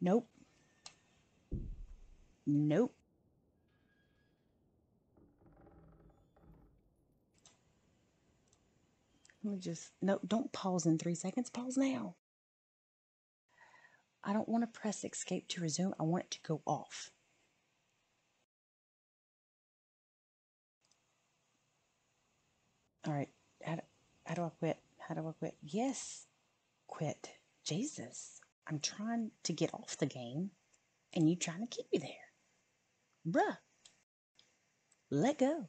Nope. Nope. Let me just, no, don't pause in three seconds. Pause now. I don't want to press escape to resume. I want it to go off. All right. How do, how do I quit? How do I quit? Yes. Quit. Jesus. I'm trying to get off the game and you trying to keep me there. Bruh. Let go.